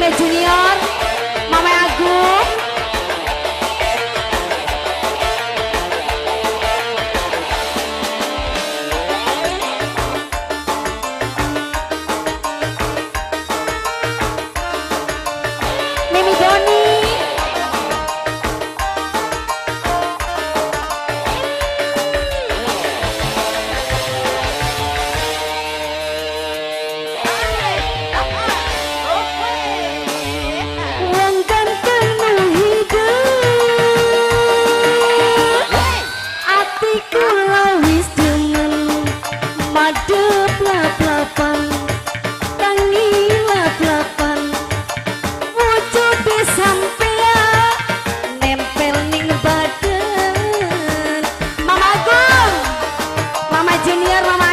Junior. mi mama.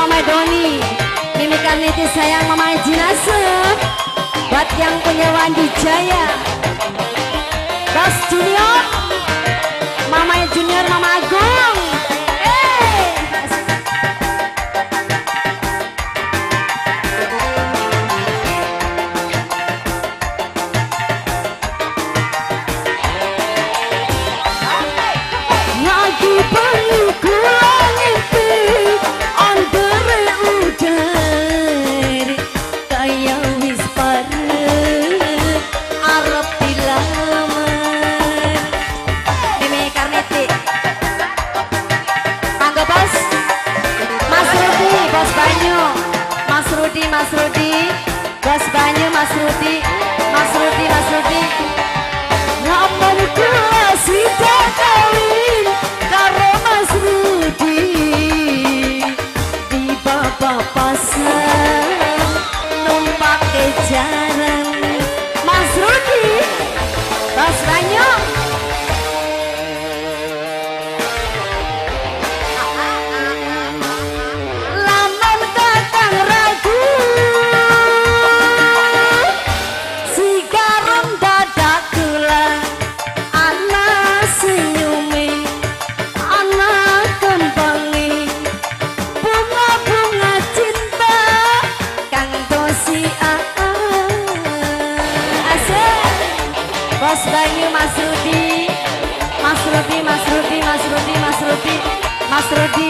Mama Doni. Mimikan niti sayang Mama Jinase Buat yang punya Wandi Jaya. Bas Junior. Rudi, Mas Rudi, Bos Banyu, Mas Rudi, Mas Rudi, Mas Rudi. Ya Allah, kita kali. среди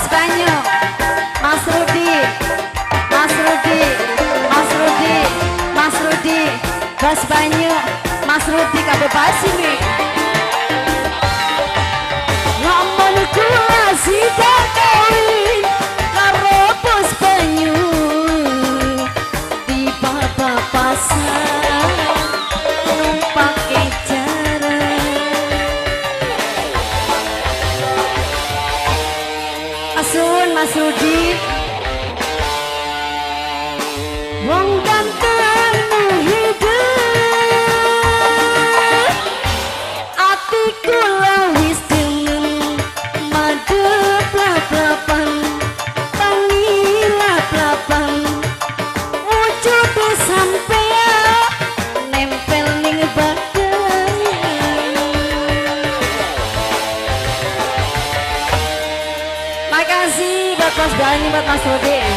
Mas Banyu Mas Rudi Mas Rudi Mas Rudi Mas Rudi Mas Banyu Mas Rudi kabe basimi Ngomong ku asih Mas deep. Mas Dhani buat Mas Rudi.